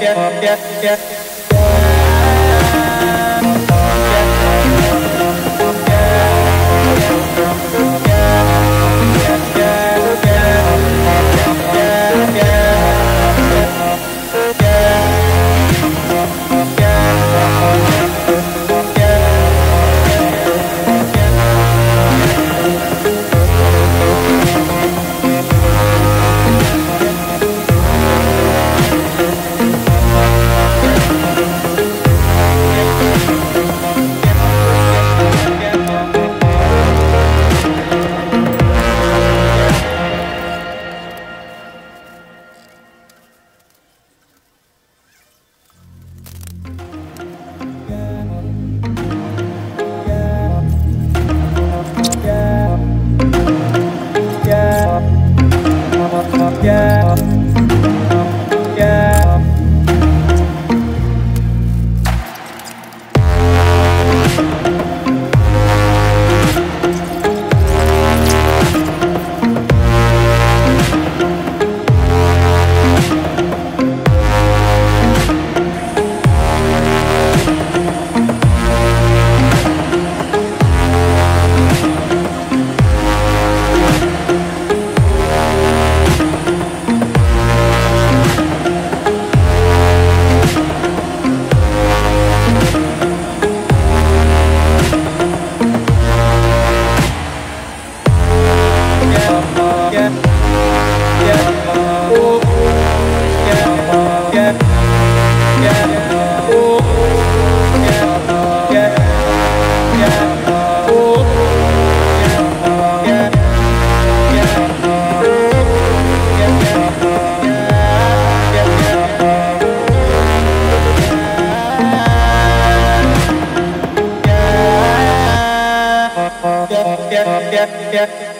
yeah, yeah, yeah. Yeah, yeah, yeah.